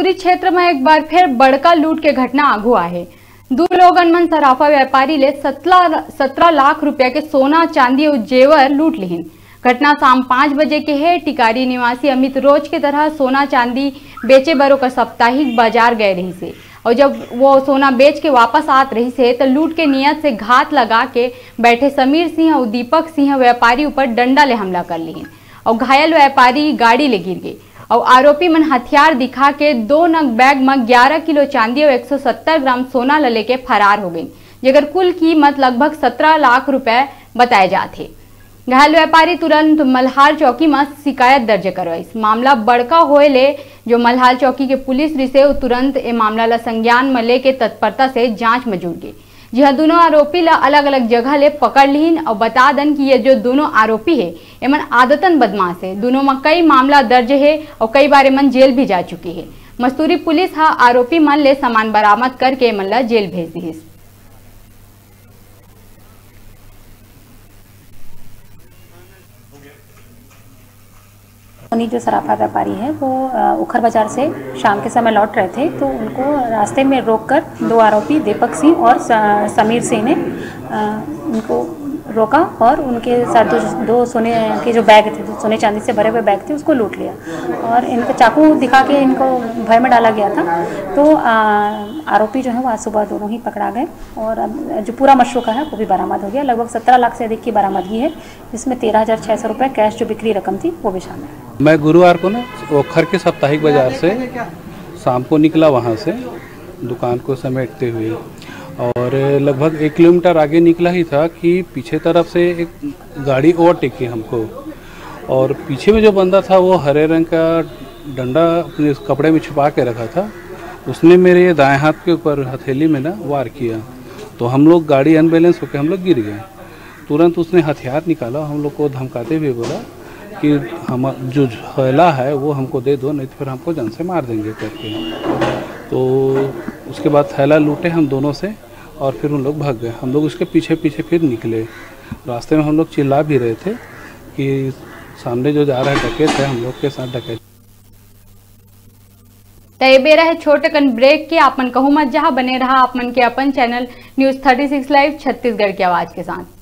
मस्तूरी क्षेत्र में एक बार फिर बड़का लूट के घटना आगू आहे। दो लोगन मन सराफा व्यापारी ले सत्रह लाख रुपया के सोना, चांदी और जेवर लूट लिहिन। घटना शाम पाँच बजे के है। टिकारी निवासी अमित रोज के तरह सोना, चांदी बेचे बरो का साप्ताहिक बाज़ार गए रही से। और जब वो सोना बेच के वापस आत रही से तो लूट के नियत से घात लगा के बैठे समीर सिंह और दीपक सिंह व्यापारी ऊपर डंडा ले हमला कर ली और घायल व्यापारी गाड़ी ले गिर गई और आरोपी मन हथियार दिखा के दो नग बैग में 11 किलो चांदी और 170 ग्राम सोना ल लेके फरार हो गई। जेकर कुल कीमत लगभग 17 लाख रुपए बताए जाते। घायल व्यापारी तुरंत मल्हार चौकी में शिकायत दर्ज करवाई। मामला बड़का होए ले जो मल्हार चौकी के पुलिस रिसे तुरंत ए मामला ला संज्ञान में लेके तत्परता से जाँच में जुड़ गई। जी हाँ दोनों आरोपी ला अलग अलग जगह ले पकड़ लीन और बता दन कि ये जो दोनों आरोपी है एमन आदतन बदमाश है। दोनों में कई मामला दर्ज है और कई बार एमन जेल भी जा चुकी है। मस्तूरी पुलिस हा आरोपी मन ले सामान बरामद करके एमन ला जेल भेज दी उन्हीं जो सराफा व्यापारी है, वो उखर बाज़ार से शाम के समय लौट रहे थे तो उनको रास्ते में रोककर दो आरोपी, दीपक सिंह और समीर सिंह ने उनको रोका और उनके साथ दो, दो सोने के जो बैग थे सोने चांदी से भरे हुए बैग थे उसको लूट लिया। और इनको चाकू दिखा के इनको भय में डाला गया था। तो आरोपी जो है वो आज सुबह दोनों ही पकड़ा गए और जो पूरा मशरूका है वो भी बरामद हो गया। लगभग सत्रह लाख से अधिक की बरामदगी है जिसमें तेरह हज़ार छः सौ रुपये कैश जो बिक्री रकम थी वो भी शामिल है। मैं गुरुवार को ना ओखर के साप्ताहिक बाज़ार से शाम को निकला वहाँ से दुकान को समेटते हुए। और लगभग एक किलोमीटर आगे निकला ही था कि पीछे तरफ़ से एक गाड़ी ओवरटेक की हमको। और पीछे में जो बंदा था, वो हरे रंग का डंडा अपने कपड़े में छुपा के रखा था। उसने मेरे दाएँ हाथ के ऊपर हथेली में ना वार किया। तो हम लोग गाड़ी अनबैलेंस होकर हम लोग गिर गए। तुरंत उसने हथियार निकाला। हम लोग को धमकाते हुए बोला कि हम, जो हला है, वो हमको दे दो, नहीं तो फिर हमको जन से मार देंगे करके। तो उसके बाद थैला लूटे हम दोनों से। और फिर उन लोग भाग गए। हम लोग उसके पीछे पीछे फिर निकले। रास्ते में हम लोग चिल्ला भी रहे थे कि सामने जो जा रहा है डकैत है, हम लोग के साथ डकैत। तय बेरा है छोटे कन ब्रेक के आपन कहूँ मत जहाँ बने रहा आपमन के अपन चैनल न्यूज़ 36 लाइव छत्तीसगढ़ की आवाज़ के साथ।